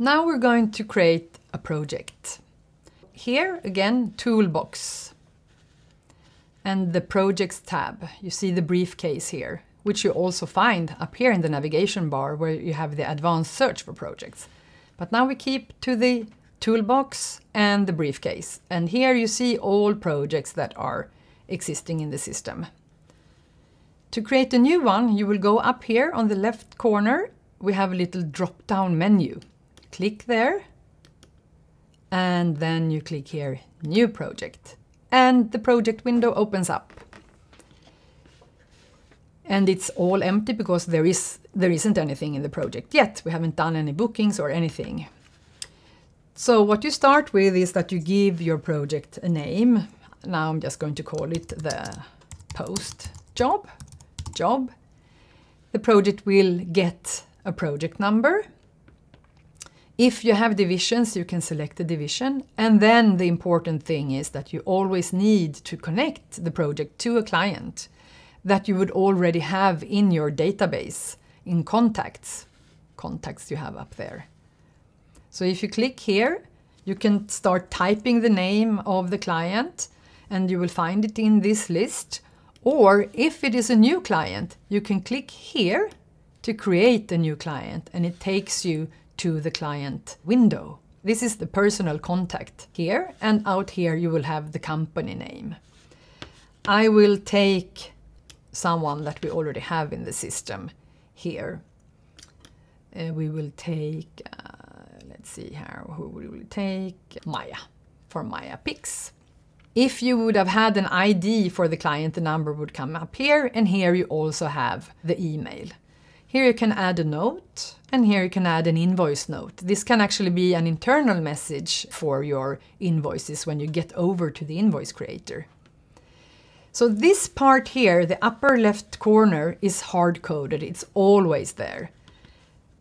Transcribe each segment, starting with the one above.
Now we're going to create a project. Here again, Toolbox and the Projects tab. You see the briefcase here, which you also find up here in the navigation bar where you have the advanced search for projects. But now we keep to the Toolbox and the briefcase. And here you see all projects that are existing in the system. To create a new one, you will go up here on the left corner. We have a little drop-down menu click there. And then you click here new project. And the project window opens up. And it's all empty because there is there isn't anything in the project yet. We haven't done any bookings or anything. So what you start with is that you give your project a name. Now I'm just going to call it the post job. Job. The project will get a project number if you have divisions, you can select the division. And then the important thing is that you always need to connect the project to a client that you would already have in your database, in contacts, contacts you have up there. So if you click here, you can start typing the name of the client and you will find it in this list. Or if it is a new client, you can click here to create a new client and it takes you to the client window. This is the personal contact here and out here you will have the company name. I will take someone that we already have in the system here. Uh, we will take, uh, let's see here, who we will take? Maya, for Maya Pix. If you would have had an ID for the client, the number would come up here, and here you also have the email. Here you can add a note and here you can add an invoice note. This can actually be an internal message for your invoices when you get over to the invoice creator. So this part here, the upper left corner is hard coded, it's always there.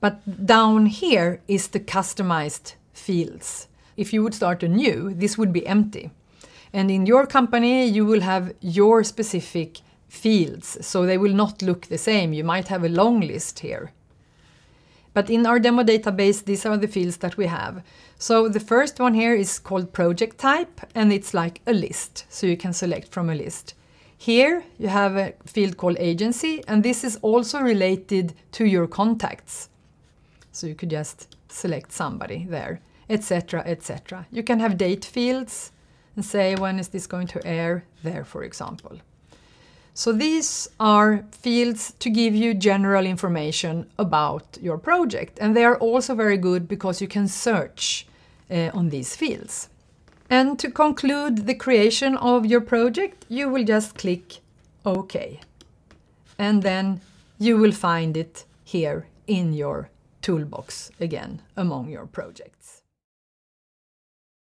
But down here is the customized fields. If you would start a new, this would be empty. And in your company, you will have your specific fields, so they will not look the same. You might have a long list here. But in our demo database, these are the fields that we have. So the first one here is called project type, and it's like a list, so you can select from a list. Here you have a field called agency, and this is also related to your contacts. So you could just select somebody there, etc., etc. You can have date fields and say when is this going to air there, for example. So these are fields to give you general information about your project. And they are also very good because you can search uh, on these fields. And to conclude the creation of your project, you will just click OK. And then you will find it here in your toolbox again among your projects.